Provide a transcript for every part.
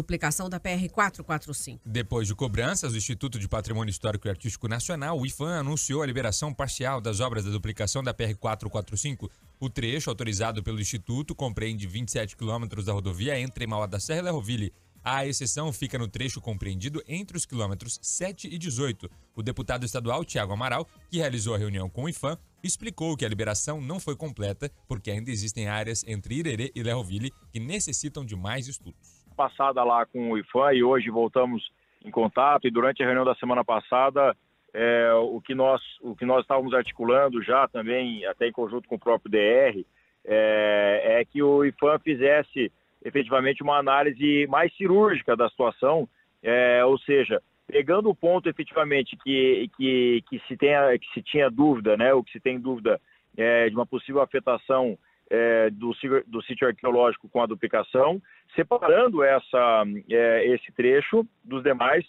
duplicação da PR 445. Depois de cobranças, o Instituto de Patrimônio Histórico e Artístico Nacional, o IFAM, anunciou a liberação parcial das obras da duplicação da PR 445. O trecho autorizado pelo Instituto compreende 27 quilômetros da rodovia entre Mauá da Serra e Lerroville. A exceção fica no trecho compreendido entre os quilômetros 7 e 18. O deputado estadual Tiago Amaral, que realizou a reunião com o IFAM, explicou que a liberação não foi completa porque ainda existem áreas entre Irerê e Lerroville que necessitam de mais estudos. Passada lá com o IFAM e hoje voltamos em contato. E durante a reunião da semana passada é, o, que nós, o que nós estávamos articulando já também, até em conjunto com o próprio DR, é, é que o IFAM fizesse efetivamente uma análise mais cirúrgica da situação, é, ou seja, pegando o ponto efetivamente que, que, que, se, tenha, que se tinha dúvida, né, ou que se tem dúvida é, de uma possível afetação é, do, do sítio arqueológico com a duplicação, separando essa, é, esse trecho dos demais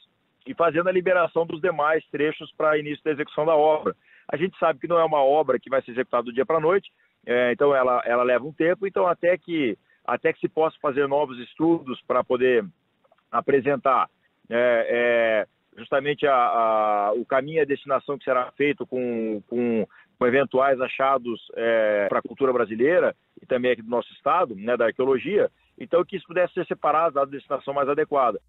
e fazendo a liberação dos demais trechos para início da execução da obra. A gente sabe que não é uma obra que vai ser executada do dia para a noite, é, então ela, ela leva um tempo, então até que até que se possa fazer novos estudos para poder apresentar é, é, justamente a, a, o caminho e a destinação que será feito com, com, com eventuais achados é, para a cultura brasileira e também aqui do nosso estado, né, da arqueologia, então que isso pudesse ser separado, dada a destinação mais adequada.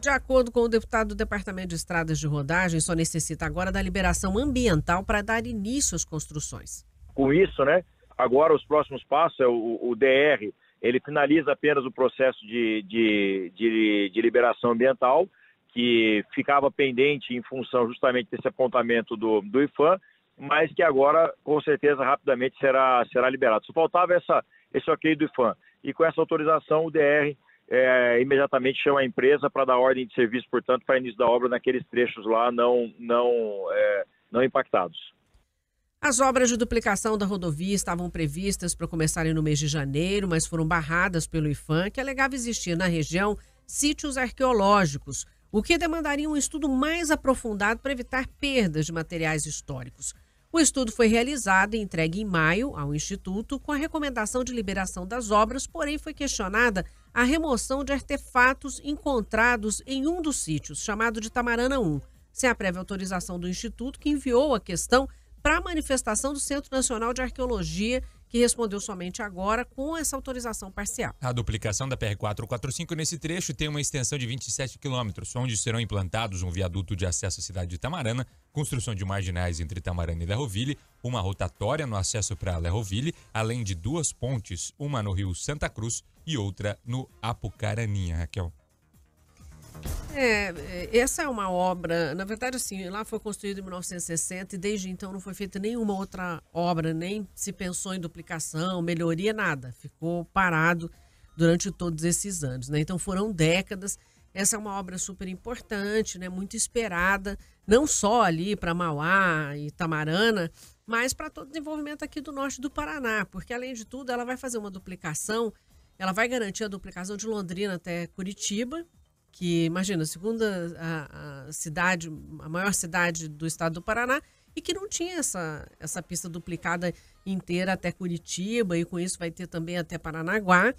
De acordo com o deputado do Departamento de Estradas de Rodagem, só necessita agora da liberação ambiental para dar início às construções. Com isso, né, Agora, os próximos passos é o, o DR, ele finaliza apenas o processo de, de, de, de, liberação ambiental, que ficava pendente em função justamente desse apontamento do, do IFAM, mas que agora, com certeza, rapidamente será, será liberado. Só faltava essa, esse ok do IFAM. E com essa autorização, o DR é, imediatamente chama a empresa para dar ordem de serviço, portanto, para início da obra naqueles trechos lá não, não, é, não impactados. As obras de duplicação da rodovia estavam previstas para começarem no mês de janeiro, mas foram barradas pelo IFAM, que alegava existir na região sítios arqueológicos, o que demandaria um estudo mais aprofundado para evitar perdas de materiais históricos. O estudo foi realizado e entregue em maio ao Instituto com a recomendação de liberação das obras, porém foi questionada a remoção de artefatos encontrados em um dos sítios, chamado de Tamarana 1, sem a prévia autorização do Instituto, que enviou a questão para a manifestação do Centro Nacional de Arqueologia, que respondeu somente agora com essa autorização parcial. A duplicação da PR-445 nesse trecho tem uma extensão de 27 quilômetros, onde serão implantados um viaduto de acesso à cidade de Tamarana, construção de marginais entre Tamarana e Lerroville, uma rotatória no acesso para Lerroville, além de duas pontes, uma no rio Santa Cruz e outra no Apucaraninha, Raquel. É, é, essa é uma obra, na verdade, assim, lá foi construído em 1960 e desde então não foi feita nenhuma outra obra, nem se pensou em duplicação, melhoria, nada. Ficou parado durante todos esses anos, né? Então foram décadas. Essa é uma obra super importante, né? Muito esperada, não só ali para Mauá e Tamarana, mas para todo o desenvolvimento aqui do norte do Paraná, porque além de tudo ela vai fazer uma duplicação, ela vai garantir a duplicação de Londrina até Curitiba, que, imagina, a segunda a, a cidade, a maior cidade do estado do Paraná, e que não tinha essa, essa pista duplicada inteira até Curitiba, e com isso vai ter também até Paranaguá.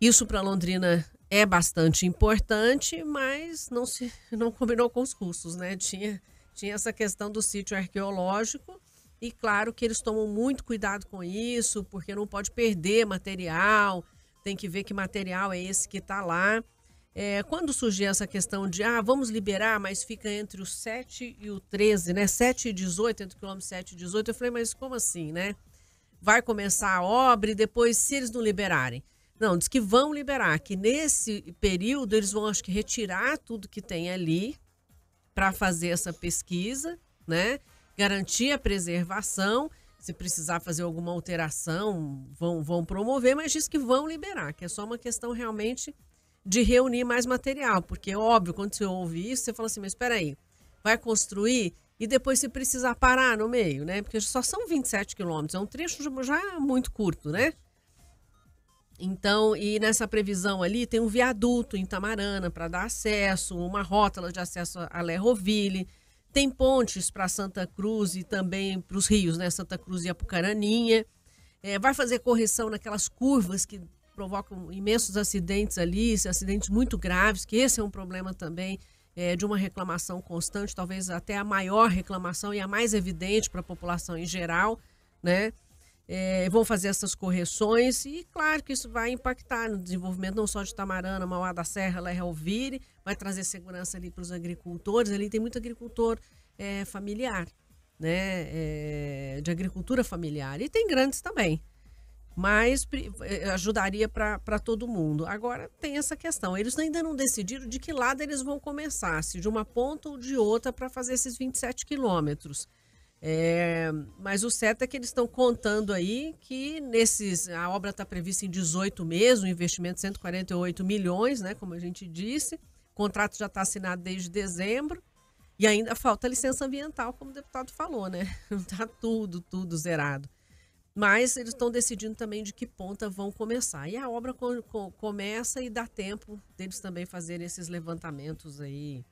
Isso para Londrina é bastante importante, mas não se não combinou com os russos, né? Tinha, tinha essa questão do sítio arqueológico, e claro que eles tomam muito cuidado com isso, porque não pode perder material, tem que ver que material é esse que está lá. É, quando surgiu essa questão de, ah, vamos liberar, mas fica entre o 7 e o 13, né? 7 e 18, entre o quilômetro 7 e 18, eu falei, mas como assim, né? Vai começar a obra e depois, se eles não liberarem? Não, diz que vão liberar, que nesse período eles vão, acho que, retirar tudo que tem ali para fazer essa pesquisa, né? Garantir a preservação. Se precisar fazer alguma alteração, vão, vão promover, mas diz que vão liberar, que é só uma questão realmente de reunir mais material, porque é óbvio, quando você ouve isso, você fala assim, mas espera aí, vai construir e depois se precisar parar no meio, né? Porque só são 27 quilômetros, é um trecho já muito curto, né? Então, e nessa previsão ali tem um viaduto em Tamarana para dar acesso, uma rótula de acesso a Lerroville, tem pontes para Santa Cruz e também para os rios, né? Santa Cruz e Apucaraninha. É, vai fazer correção naquelas curvas que provocam imensos acidentes ali, acidentes muito graves, que esse é um problema também é, de uma reclamação constante, talvez até a maior reclamação e a mais evidente para a população em geral, né? É, vão fazer essas correções e claro que isso vai impactar no desenvolvimento não só de Tamarana, Mauá da Serra, Lerra Alvire, vai trazer segurança ali para os agricultores, ali tem muito agricultor é, familiar, né, é, de agricultura familiar. E tem grandes também, mas é, ajudaria para todo mundo. Agora tem essa questão, eles ainda não decidiram de que lado eles vão começar, se de uma ponta ou de outra para fazer esses 27 quilômetros. É, mas o certo é que eles estão contando aí que nesses a obra está prevista em 18 meses, um investimento de 148 milhões, né, como a gente disse. O contrato já está assinado desde dezembro e ainda falta licença ambiental, como o deputado falou, né? Não está tudo, tudo zerado. Mas eles estão decidindo também de que ponta vão começar. E a obra co co começa e dá tempo deles também fazerem esses levantamentos aí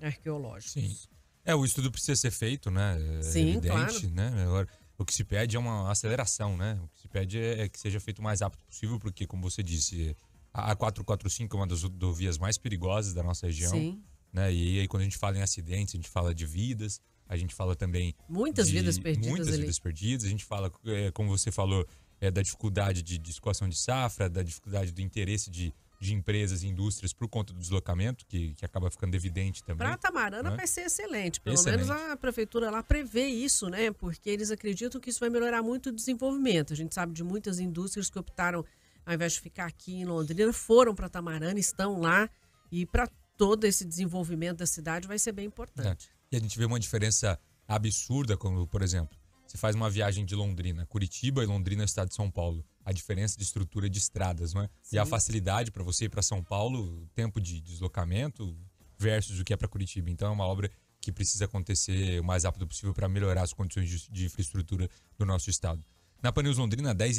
arqueológicos. Sim. É, o estudo precisa ser feito, né? É Sim, evidente, claro. né? Agora, o que se pede é uma aceleração, né? O que se pede é, é que seja feito o mais rápido possível, porque, como você disse, a 445 é uma das rodovias mais perigosas da nossa região. Sim. Né? E aí, quando a gente fala em acidentes, a gente fala de vidas, a gente fala também. Muitas de vidas perdidas. Muitas ali. vidas perdidas. A gente fala, é, como você falou, é, da dificuldade de, de escoação de safra, da dificuldade do interesse de de empresas e indústrias por conta do deslocamento, que, que acaba ficando evidente também. Para Tamarana né? vai ser excelente. Pelo excelente. menos a prefeitura lá prevê isso, né? Porque eles acreditam que isso vai melhorar muito o desenvolvimento. A gente sabe de muitas indústrias que optaram, ao invés de ficar aqui em Londrina, foram para Tamarana, estão lá. E para todo esse desenvolvimento da cidade vai ser bem importante. É. E a gente vê uma diferença absurda, como, por exemplo, você faz uma viagem de Londrina, Curitiba e Londrina, estado de São Paulo a diferença de estrutura de estradas, não é? Sim. E a facilidade para você ir para São Paulo, tempo de deslocamento versus o que é para Curitiba. Então é uma obra que precisa acontecer o mais rápido possível para melhorar as condições de, de infraestrutura do nosso estado. Na Paneus Londrina, 10